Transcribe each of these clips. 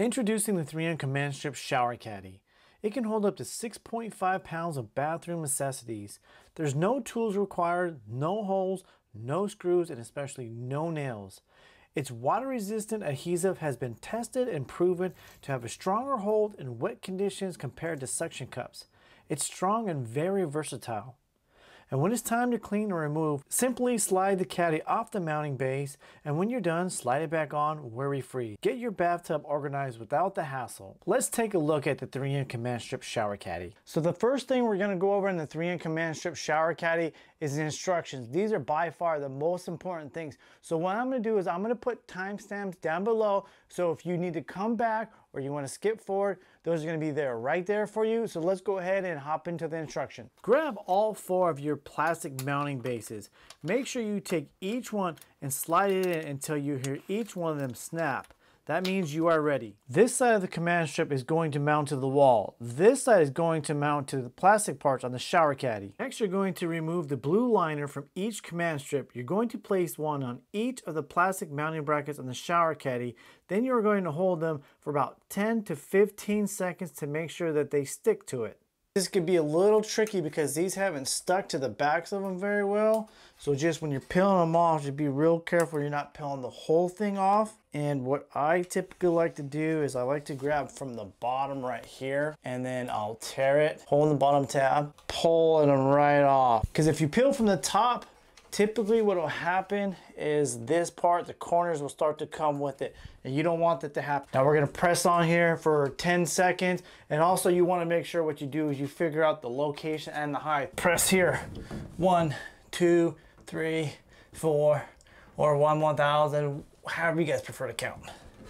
Introducing the 3M Command Strip Shower Caddy. It can hold up to 6.5 pounds of bathroom necessities. There's no tools required, no holes, no screws, and especially no nails. Its water resistant adhesive has been tested and proven to have a stronger hold in wet conditions compared to suction cups. It's strong and very versatile. And when it's time to clean or remove, simply slide the caddy off the mounting base and when you're done, slide it back on worry free. Get your bathtub organized without the hassle. Let's take a look at the 3M Command Strip Shower Caddy. So the first thing we're gonna go over in the 3M Command Strip Shower Caddy is the instructions. These are by far the most important things. So what I'm gonna do is I'm gonna put timestamps down below. So if you need to come back or you wanna skip forward, those are gonna be there right there for you. So let's go ahead and hop into the instruction. Grab all four of your plastic mounting bases. Make sure you take each one and slide it in until you hear each one of them snap. That means you are ready. This side of the command strip is going to mount to the wall. This side is going to mount to the plastic parts on the shower caddy. Next, you're going to remove the blue liner from each command strip. You're going to place one on each of the plastic mounting brackets on the shower caddy. Then you're going to hold them for about 10 to 15 seconds to make sure that they stick to it. This could be a little tricky because these haven't stuck to the backs of them very well. So just when you're peeling them off, just be real careful you're not peeling the whole thing off. And what I typically like to do is I like to grab from the bottom right here and then I'll tear it, hold the bottom tab, pulling them right off. Because if you peel from the top, typically what will happen is this part, the corners will start to come with it and you don't want that to happen. Now we're gonna press on here for 10 seconds and also you wanna make sure what you do is you figure out the location and the height. Press here, one, two, three, four, or one 1000, however you guys prefer to count.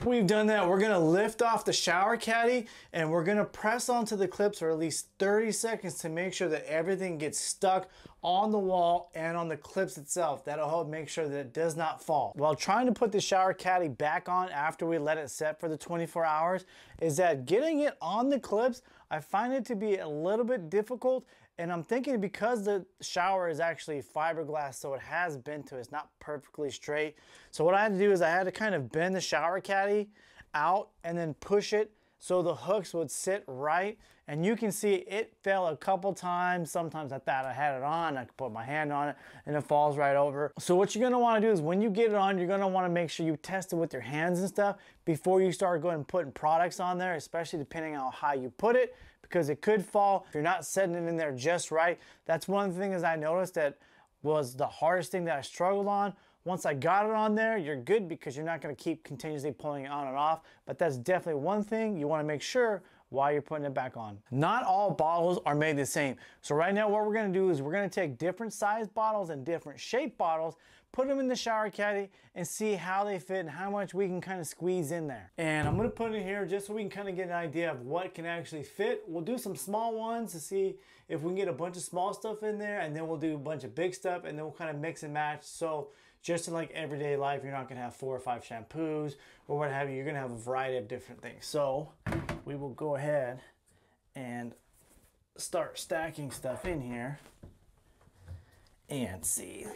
We've done that. We're gonna lift off the shower caddy and we're gonna press onto the clips for at least 30 seconds to make sure that everything gets stuck on the wall and on the clips itself. That'll help make sure that it does not fall. While trying to put the shower caddy back on after we let it set for the 24 hours is that getting it on the clips, I find it to be a little bit difficult and I'm thinking because the shower is actually fiberglass, so it has bent to, it's not perfectly straight. So what I had to do is I had to kind of bend the shower caddy out and then push it so the hooks would sit right. And you can see it fell a couple times. Sometimes I thought I had it on, I could put my hand on it and it falls right over. So what you're gonna wanna do is when you get it on, you're gonna wanna make sure you test it with your hands and stuff before you start going and putting products on there, especially depending on how you put it because it could fall if you're not setting it in there just right. That's one of the things I noticed that was the hardest thing that I struggled on. Once I got it on there, you're good because you're not gonna keep continuously pulling it on and off, but that's definitely one thing you wanna make sure while you're putting it back on. Not all bottles are made the same. So right now what we're gonna do is we're gonna take different size bottles and different shape bottles put them in the shower caddy and see how they fit and how much we can kind of squeeze in there. And I'm gonna put it here just so we can kind of get an idea of what can actually fit. We'll do some small ones to see if we can get a bunch of small stuff in there and then we'll do a bunch of big stuff and then we'll kind of mix and match. So just in like everyday life, you're not gonna have four or five shampoos or what have you. You're gonna have a variety of different things. So we will go ahead and start stacking stuff in here and see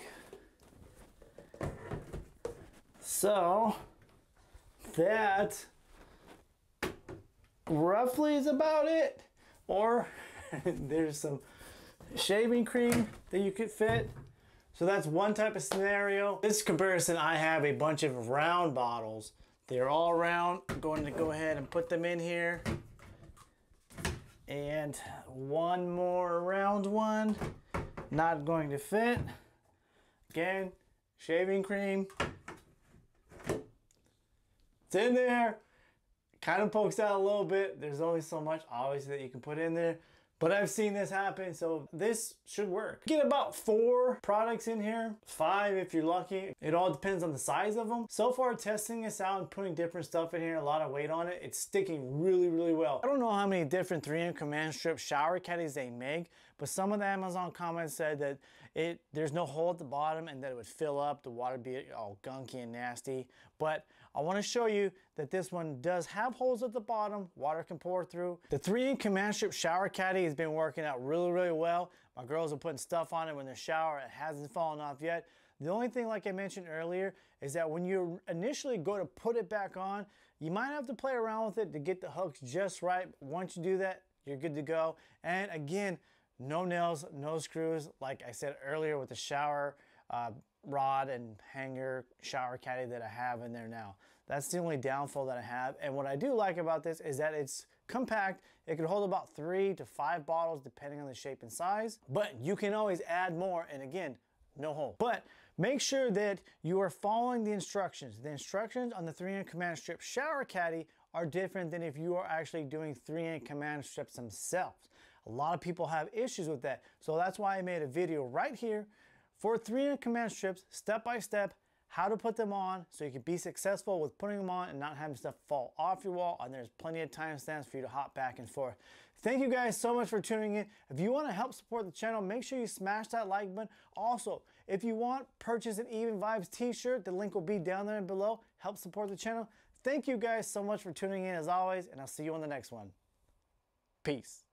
so that roughly is about it. Or there's some shaving cream that you could fit. So that's one type of scenario. This comparison, I have a bunch of round bottles. They're all round. I'm going to go ahead and put them in here. And one more round one, not going to fit. Again, shaving cream, it's in there. Kind of pokes out a little bit. There's only so much obviously that you can put in there. But I've seen this happen, so this should work. Get about four products in here, five if you're lucky. It all depends on the size of them. So far, testing this out and putting different stuff in here, a lot of weight on it, it's sticking really, really well. I don't know how many different 3M Command Strip shower caddies they make, but some of the Amazon comments said that it there's no hole at the bottom and that it would fill up, the water be all gunky and nasty. But I want to show you that this one does have holes at the bottom, water can pour through. The 3M Command Strip Shower Caddy has been working out really, really well. My girls are putting stuff on it when they shower. It hasn't fallen off yet. The only thing, like I mentioned earlier, is that when you initially go to put it back on, You might have to play around with it to get the hooks just right. Once you do that, you're good to go. And again, no nails, no screws. Like I said earlier with the shower uh, rod and hanger shower caddy that I have in there now. That's the only downfall that I have. And what I do like about this is that it's compact. It can hold about three to five bottles depending on the shape and size, but you can always add more. And again, no hole. But make sure that you are following the instructions. The instructions on the 3M Command Strip shower caddy are different than if you are actually doing 3M Command Strips themselves. A lot of people have issues with that. So that's why I made a video right here for 3M Command Strips, step by step, how to put them on so you can be successful with putting them on and not having stuff fall off your wall and there's plenty of timestamps for you to hop back and forth. Thank you guys so much for tuning in. If you want to help support the channel, make sure you smash that like button. Also, if you want, purchase an Even Vibes t-shirt. The link will be down there and below. Help support the channel. Thank you guys so much for tuning in as always and I'll see you on the next one. Peace.